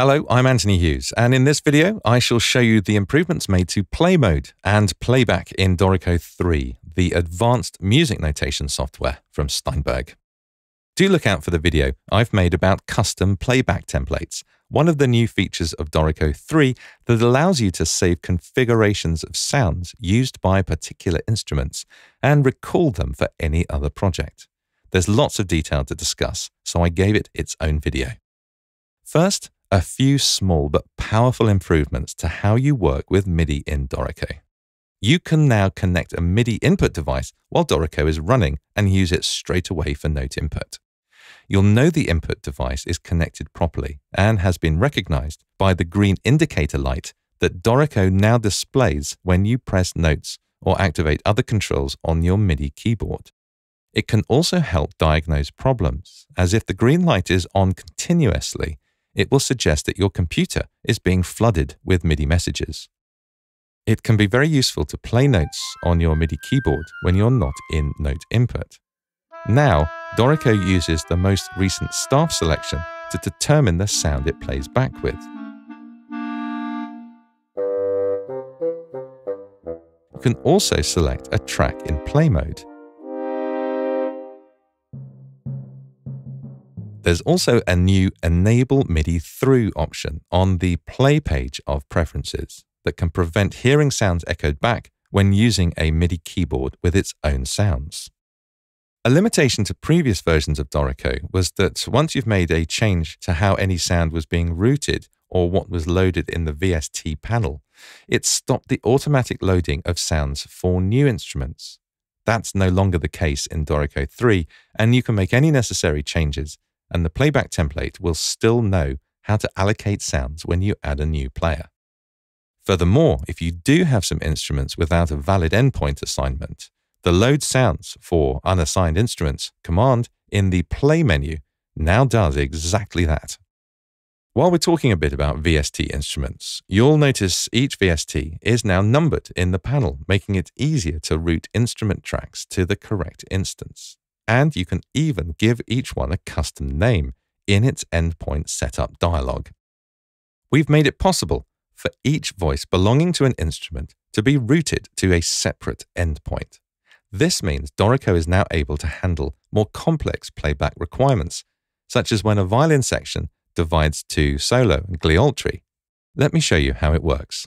Hello, I'm Anthony Hughes, and in this video, I shall show you the improvements made to play mode and playback in Dorico 3, the advanced music notation software from Steinberg. Do look out for the video I've made about custom playback templates, one of the new features of Dorico 3 that allows you to save configurations of sounds used by particular instruments and recall them for any other project. There's lots of detail to discuss, so I gave it its own video. First, a few small but powerful improvements to how you work with MIDI in Dorico. You can now connect a MIDI input device while Dorico is running and use it straight away for note input. You'll know the input device is connected properly and has been recognized by the green indicator light that Dorico now displays when you press notes or activate other controls on your MIDI keyboard. It can also help diagnose problems, as if the green light is on continuously, it will suggest that your computer is being flooded with MIDI messages. It can be very useful to play notes on your MIDI keyboard when you're not in note input. Now, Dorico uses the most recent staff selection to determine the sound it plays back with. You can also select a track in play mode There's also a new Enable MIDI Through option on the play page of preferences that can prevent hearing sounds echoed back when using a MIDI keyboard with its own sounds. A limitation to previous versions of Dorico was that once you've made a change to how any sound was being routed or what was loaded in the VST panel, it stopped the automatic loading of sounds for new instruments. That's no longer the case in Dorico 3, and you can make any necessary changes and the playback template will still know how to allocate sounds when you add a new player. Furthermore, if you do have some instruments without a valid endpoint assignment, the Load Sounds for Unassigned Instruments command in the Play menu now does exactly that. While we're talking a bit about VST instruments, you'll notice each VST is now numbered in the panel, making it easier to route instrument tracks to the correct instance and you can even give each one a custom name in its endpoint setup dialog. We've made it possible for each voice belonging to an instrument to be routed to a separate endpoint. This means Dorico is now able to handle more complex playback requirements, such as when a violin section divides to solo and gli altri. Let me show you how it works.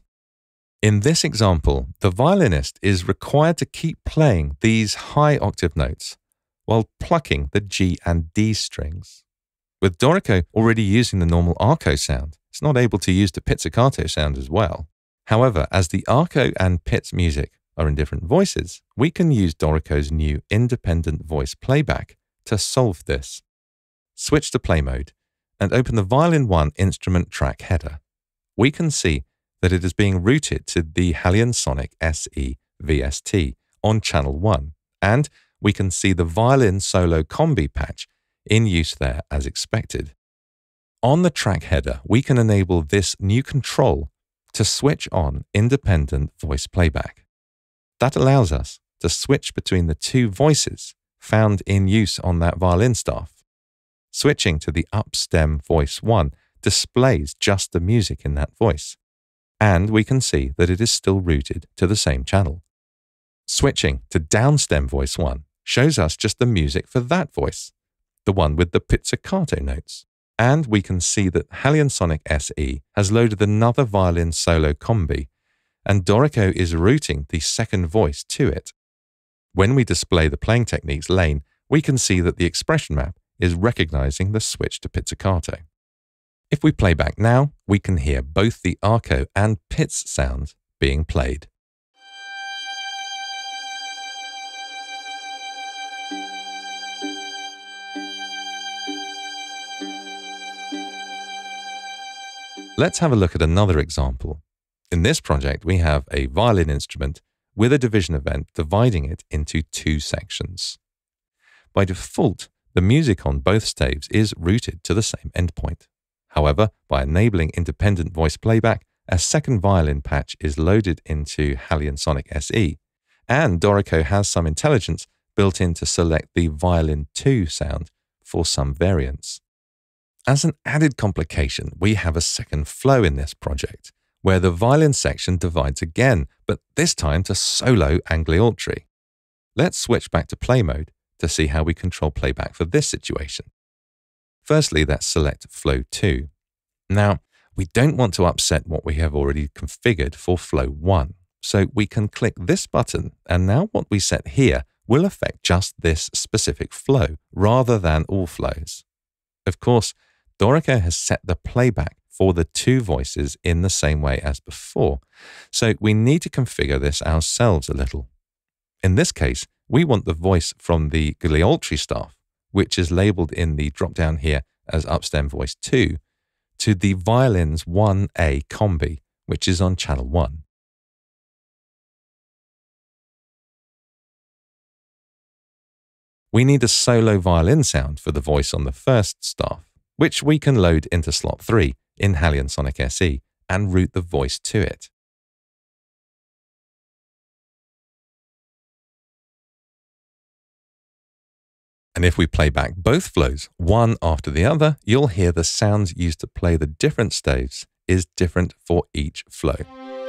In this example, the violinist is required to keep playing these high octave notes while plucking the G and D strings. With Dorico already using the normal arco sound, it's not able to use the pizzicato sound as well. However, as the arco and pizz music are in different voices, we can use Dorico's new independent voice playback to solve this. Switch to play mode and open the Violin 1 instrument track header. We can see that it is being routed to the Halion Sonic SE VST on channel 1 and we can see the violin solo combi patch in use there as expected. On the track header, we can enable this new control to switch on independent voice playback. That allows us to switch between the two voices found in use on that violin staff. Switching to the up stem voice 1 displays just the music in that voice, and we can see that it is still routed to the same channel. Switching to downstem voice 1 shows us just the music for that voice, the one with the pizzicato notes. And we can see that Halion Sonic SE has loaded another violin solo combi, and Dorico is routing the second voice to it. When we display the playing techniques lane, we can see that the expression map is recognizing the switch to pizzicato. If we play back now, we can hear both the arco and pizz sounds being played. Let's have a look at another example. In this project, we have a violin instrument with a division event dividing it into two sections. By default, the music on both staves is routed to the same endpoint. However, by enabling independent voice playback, a second violin patch is loaded into Halion Sonic SE, and Dorico has some intelligence built in to select the violin 2 sound for some variants. As an added complication, we have a second flow in this project, where the violin section divides again, but this time to solo and gli altri. Let's switch back to play mode to see how we control playback for this situation. Firstly, let's select flow 2. Now, we don't want to upset what we have already configured for flow 1, so we can click this button and now what we set here will affect just this specific flow rather than all flows. Of course, Dorico has set the playback for the two voices in the same way as before, so we need to configure this ourselves a little. In this case, we want the voice from the gli altri staff, which is labeled in the drop down here as upstem voice 2, to the violins 1A combi, which is on channel 1. We need a solo violin sound for the voice on the first staff, which we can load into slot 3 in Halion Sonic SE and route the voice to it. And if we play back both flows, one after the other, you'll hear the sounds used to play the different staves is different for each flow.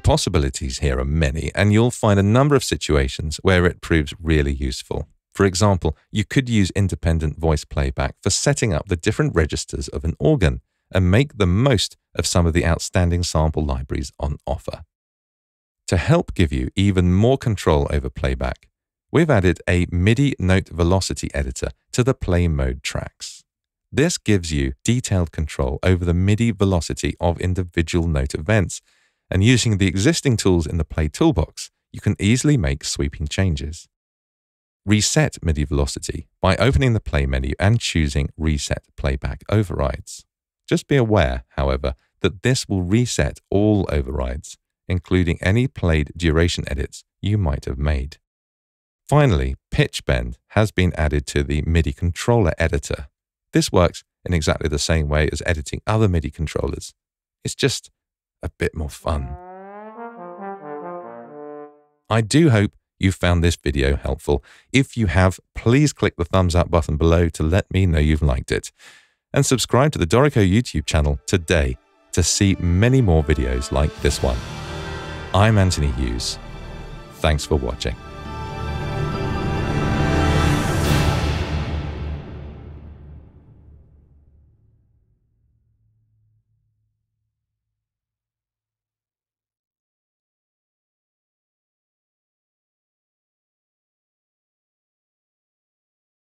The possibilities here are many, and you'll find a number of situations where it proves really useful. For example, you could use independent voice playback for setting up the different registers of an organ and make the most of some of the outstanding sample libraries on offer. To help give you even more control over playback, we've added a MIDI note velocity editor to the play mode tracks. This gives you detailed control over the MIDI velocity of individual note events and using the existing tools in the Play toolbox, you can easily make sweeping changes. Reset MIDI velocity by opening the Play menu and choosing Reset Playback Overrides. Just be aware, however, that this will reset all overrides, including any played duration edits you might have made. Finally, pitch bend has been added to the MIDI controller editor. This works in exactly the same way as editing other MIDI controllers. It's just a bit more fun. I do hope you found this video helpful. If you have, please click the thumbs up button below to let me know you've liked it. And subscribe to the Dorico YouTube channel today to see many more videos like this one. I'm Anthony Hughes. Thanks for watching.